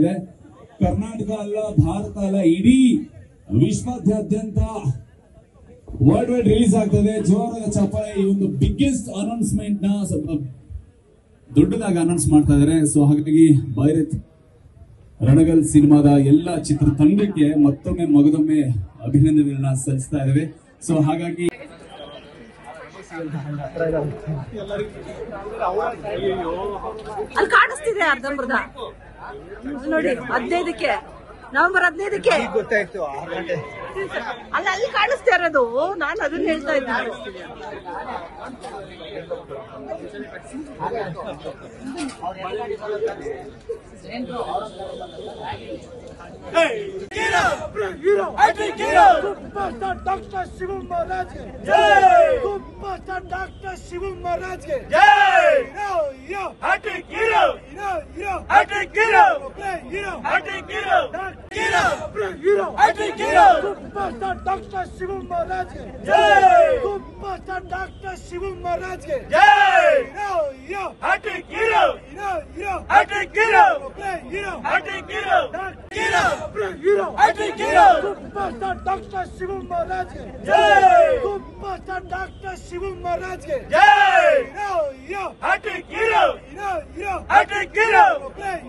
ಇದೆ. ಕರ್ನಾಟಕ ಅಲ್ಲ ಭಾರತ ಅಲ್ಲ ಇಡೀ ವಿಶ್ವಾದ್ಯಂತ ವರ್ಲ್ಡ್ ವೈಡ್ ರಿಲೀಸ್ ಆಗ್ತದೆ. ಜೋರಾದ ಚಪ್ಪಾಳೆ ಈ ಒಂದು ಬಿಗ್ಗೆಸ್ಟ್ ಅನೌನ್ಸ್ಮೆಂಟ್ನ ಸ್ವಲ್ಪ ದೊಡ್ಡದಾಗಿ ಅನೌನ್ಸ್ ಮಾಡ್ತಾ ಇದಾರೆ. ಸೊ ಹಾಗಾಗಿ ಬೈರತ್ ರಣಗಲ್ ಸಿನಿಮಾದ ಎಲ್ಲ ಚಿತ್ರತಂಡಕ್ಕೆ ಮತ್ತೊಮ್ಮೆ ಮಗದೊಮ್ಮೆ ಅಭಿನಂದನೆಗಳನ್ನ ಸಲ್ಲಿಸ್ತಾ ಇದ್ದೇವೆ. ಸೊ ಹಾಗಾಗಿ ಅಲ್ಲಿ ಕಾಣಿಸ್ತಿದೆ ಅರ್ಧಂಬರ್ಧ. ನೋಡಿ ಹದಿನೈದಕ್ಕೆ ನವೆಂಬರ್ ಹದಿನೈದಕ್ಕೆ. ಗೊತ್ತಾಯ್ತು ಅಲ್ಲ ಅಲ್ಲಿ ಕಾಣಿಸ್ತಾ ಇರೋದು. ನಾನು ಅದನ್ನ ಹೇಳ್ತಾ ಇದ್ದೀನಿ. Doctor Shivam Maharaj doctor Shivam Maharaj I think Guido! Guido! I think Guido! Guido! Guido! I think Guido! Superstar Dr. Shivam Maharaj ke! Yay! Superstar Dr. Shivam Maharaj ke! Yay! Yo! Yo! I think Guido! Yo! Yo! I think Guido! Guido! I think Guido! Guido! Guido! I think Guido! Superstar Dr. Shivam Maharaj ke! Yay! Superstar Dr. Shivam Maharaj ke! Yay! Yo! Yo! I think Guido! Yo! Yo! I think Guido!